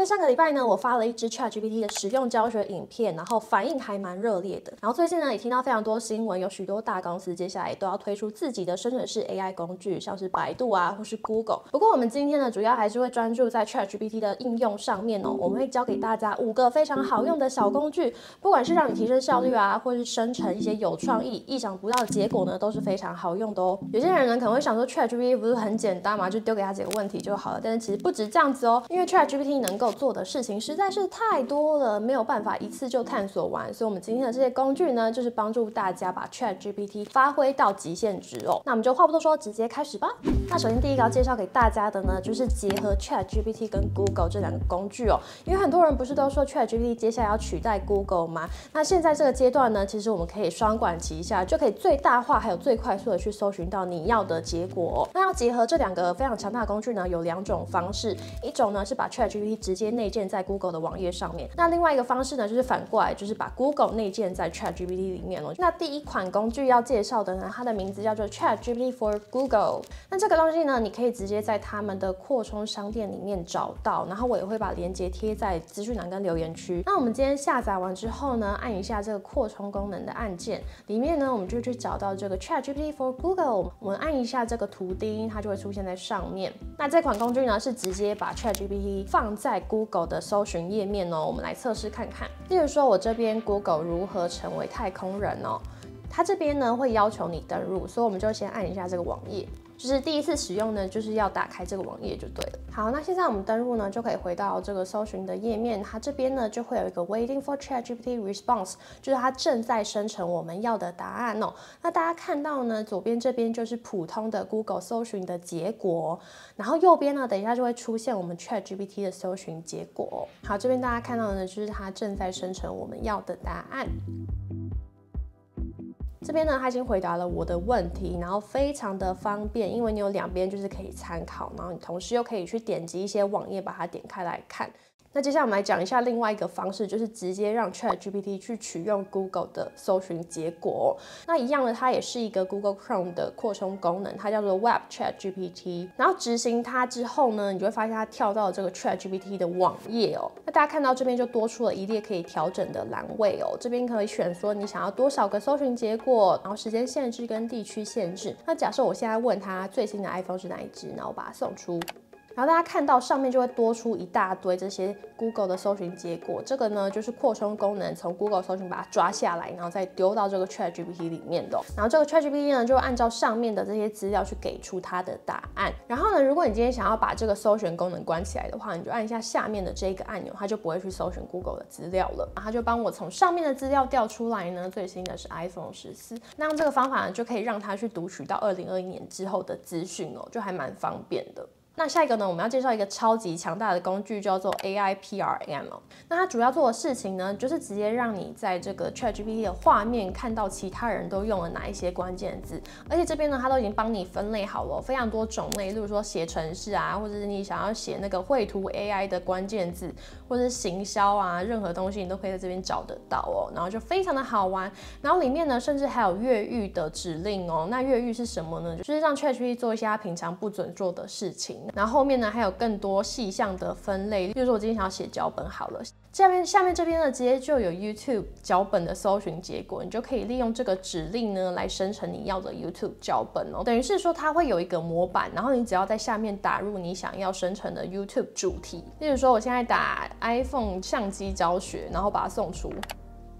在上个礼拜呢，我发了一支 ChatGPT 的使用教学影片，然后反应还蛮热烈的。然后最近呢，也听到非常多新闻，有许多大公司接下来都要推出自己的生成式 AI 工具，像是百度啊，或是 Google。不过我们今天呢，主要还是会专注在 ChatGPT 的应用上面哦。我们会教给大家五个非常好用的小工具，不管是让你提升效率啊，或是生成一些有创意、意想不到的结果呢，都是非常好用的哦。有些人呢可能会想说，ChatGPT 不是很简单嘛，就丢给他几个问题就好了。但是其实不止这样子哦，因为 ChatGPT 能够做的事情实在是太多了，没有办法一次就探索完。所以，我们今天的这些工具呢，就是帮助大家把 ChatGPT 发挥到极限值哦。那我们就话不多说，直接开始吧。那首先第一个要介绍给大家的呢，就是结合 ChatGPT 跟 Google 这两个工具哦。因为很多人不是都说 ChatGPT 接下来要取代 Google 吗？那现在这个阶段呢，其实我们可以双管齐下，就可以最大化还有最快速的去搜寻到你要的结果。那要结合这两个非常强大的工具呢，有两种方式，一种呢是把 ChatGPT 直接接内建在 Google 的网页上面，那另外一个方式呢，就是反过来，就是把 Google 内建在 ChatGPT 里面了。那第一款工具要介绍的呢，它的名字叫做 ChatGPT for Google。那这个东西呢，你可以直接在他们的扩充商店里面找到，然后我也会把链接贴在资讯栏跟留言区。那我们今天下载完之后呢，按一下这个扩充功能的按键，里面呢，我们就去找到这个 ChatGPT for Google。我们按一下这个图钉，它就会出现在上面。那这款工具呢，是直接把 ChatGPT 放在 Google 的搜寻页面哦。我们来测试看看。例如说，我这边 Google 如何成为太空人哦，它这边呢会要求你登入，所以我们就先按一下这个网页。就是第一次使用呢，就是要打开这个网页就对了。好，那现在我们登录呢，就可以回到这个搜寻的页面。它这边呢就会有一个 Waiting for ChatGPT response，就是它正在生成我们要的答案哦。那大家看到呢，左边这边就是普通的 Google 搜寻的结果，然后右边呢，等一下就会出现我们 ChatGPT 的搜寻结果。好，这边大家看到的呢，就是它正在生成我们要的答案。这边呢，他已经回答了我的问题，然后非常的方便，因为你有两边就是可以参考，然后你同时又可以去点击一些网页，把它点开来看。那接下来我们来讲一下另外一个方式，就是直接让 ChatGPT 去取用 Google 的搜寻结果。那一样的，它也是一个 Google Chrome 的扩充功能，它叫做 Web ChatGPT。然后执行它之后呢，你就会发现它跳到这个 ChatGPT 的网页哦。那大家看到这边就多出了一列可以调整的栏位哦。这边可以选说你想要多少个搜寻结果，然后时间限制跟地区限制。那假设我现在问他最新的 iPhone 是哪一只，然后我把它送出。然后大家看到上面就会多出一大堆这些 Google 的搜寻结果，这个呢就是扩充功能，从 Google 搜寻把它抓下来，然后再丢到这个 ChatGPT 里面的。然后这个 ChatGPT 呢就按照上面的这些资料去给出它的答案。然后呢，如果你今天想要把这个搜寻功能关起来的话，你就按一下下面的这个按钮，它就不会去搜寻 Google 的资料了。它就帮我从上面的资料调出来呢，最新的是 iPhone 十四。那用这个方法呢，就可以让它去读取到二零二一年之后的资讯哦，就还蛮方便的。那下一个呢，我们要介绍一个超级强大的工具，叫做 AI PRM。那它主要做的事情呢，就是直接让你在这个 ChatGPT 的画面看到其他人都用了哪一些关键字，而且这边呢，它都已经帮你分类好了，非常多种类，例如说写程式啊，或者是你想要写那个绘图 AI 的关键字，或者是行销啊，任何东西你都可以在这边找得到哦。然后就非常的好玩，然后里面呢，甚至还有越狱的指令哦。那越狱是什么呢？就是让 ChatGPT 做一些它平常不准做的事情。然后后面呢还有更多细项的分类，比如说我今天想要写脚本好了，下面下面这边呢直接就有 YouTube 脚本的搜寻结果，你就可以利用这个指令呢来生成你要的 YouTube 脚本哦。等于是说它会有一个模板，然后你只要在下面打入你想要生成的 YouTube 主题，例如说我现在打 iPhone 相机教学，然后把它送出。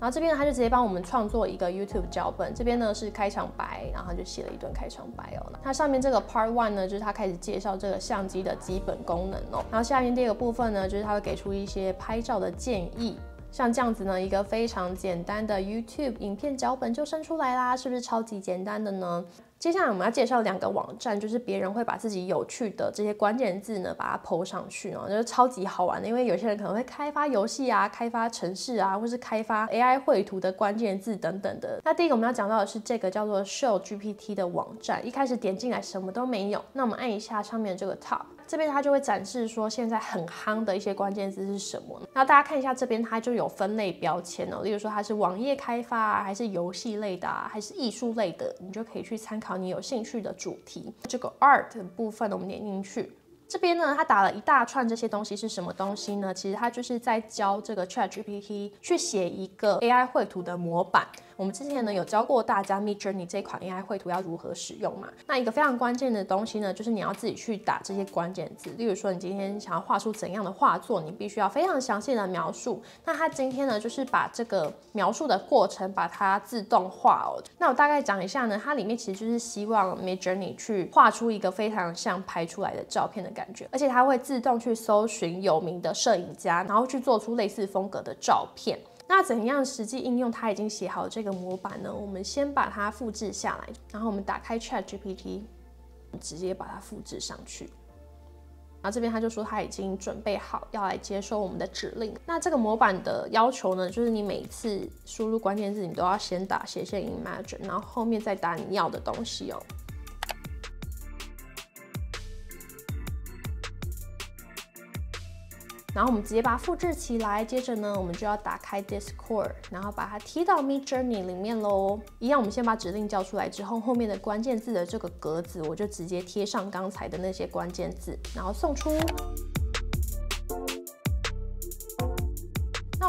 然后这边呢，他就直接帮我们创作一个 YouTube 脚本。这边呢是开场白，然后就写了一段开场白哦。它上面这个 Part One 呢，就是他开始介绍这个相机的基本功能哦。然后下面第二个部分呢，就是他会给出一些拍照的建议。像这样子呢，一个非常简单的 YouTube 影片脚本就生出来啦，是不是超级简单的呢？接下来我们要介绍两个网站，就是别人会把自己有趣的这些关键字呢，把它抛上去哦，就是超级好玩的。因为有些人可能会开发游戏啊、开发城市啊，或是开发 AI 绘图的关键字等等的。那第一个我们要讲到的是这个叫做 Show GPT 的网站，一开始点进来什么都没有。那我们按一下上面这个 Top。这边它就会展示说现在很夯的一些关键字是什么。那大家看一下这边，它就有分类标签哦，例如说它是网页开发啊，还是游戏类的啊，还是艺术类的，你就可以去参考你有兴趣的主题。这个 art 部分我们点进去。这边呢，他打了一大串这些东西是什么东西呢？其实他就是在教这个 Chat GPT 去写一个 AI 绘图的模板。我们之前呢有教过大家 Mid Journey 这款 AI 绘图要如何使用嘛？那一个非常关键的东西呢，就是你要自己去打这些关键字。例如说，你今天想要画出怎样的画作，你必须要非常详细的描述。那它今天呢，就是把这个描述的过程把它自动化哦。那我大概讲一下呢，它里面其实就是希望 Mid Journey 去画出一个非常像拍出来的照片的感觉，而且它会自动去搜寻有名的摄影家，然后去做出类似风格的照片。那怎样实际应用？它已经写好这个模板呢？我们先把它复制下来，然后我们打开 Chat GPT，直接把它复制上去。然后这边他就说他已经准备好要来接收我们的指令。那这个模板的要求呢，就是你每次输入关键字，你都要先打斜线 Imagine，然后后面再打你要的东西哦。然后我们直接把它复制起来，接着呢，我们就要打开 Discord，然后把它踢到 Mid Journey 里面喽。一样，我们先把指令叫出来之后，后面的关键字的这个格子，我就直接贴上刚才的那些关键字，然后送出。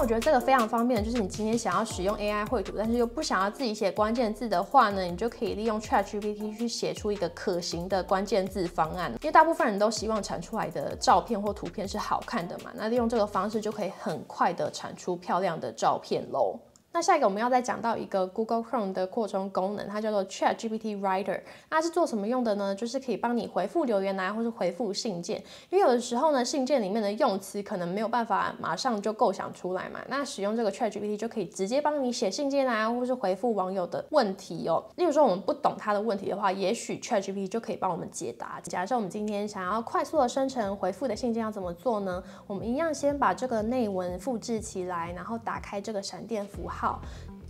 我觉得这个非常方便，就是你今天想要使用 AI 绘图，但是又不想要自己写关键字的话呢，你就可以利用 ChatGPT 去写出一个可行的关键字方案。因为大部分人都希望产出来的照片或图片是好看的嘛，那利用这个方式就可以很快的产出漂亮的照片喽。那下一个我们要再讲到一个 Google Chrome 的扩充功能，它叫做 Chat GPT Writer。它是做什么用的呢？就是可以帮你回复留言啊，或是回复信件。因为有的时候呢，信件里面的用词可能没有办法马上就构想出来嘛。那使用这个 Chat GPT 就可以直接帮你写信件啊，或是回复网友的问题哦。例如说我们不懂他的问题的话，也许 Chat GPT 就可以帮我们解答。假设我们今天想要快速的生成回复的信件，要怎么做呢？我们一样先把这个内文复制起来，然后打开这个闪电符号。好，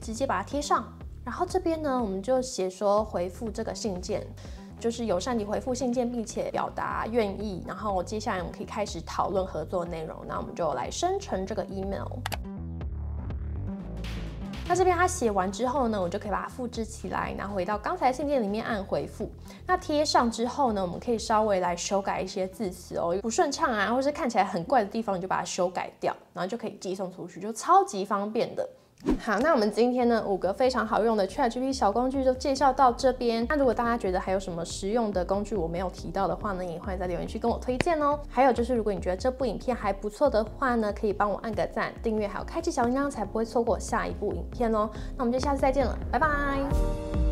直接把它贴上。然后这边呢，我们就写说回复这个信件，就是友善地回复信件，并且表达愿意。然后接下来我们可以开始讨论合作内容。那我们就来生成这个 email。那这边它写完之后呢，我就可以把它复制起来，然后回到刚才信件里面按回复。那贴上之后呢，我们可以稍微来修改一些字词哦，不顺畅啊，或是看起来很怪的地方，你就把它修改掉，然后就可以寄送出去，就超级方便的。好，那我们今天呢五个非常好用的 ChatGPT 小工具就介绍到这边。那如果大家觉得还有什么实用的工具我没有提到的话呢，也欢迎在留言区跟我推荐哦。还有就是，如果你觉得这部影片还不错的话呢，可以帮我按个赞、订阅，还有开启小铃铛，才不会错过下一部影片哦。那我们就下次再见了，拜拜。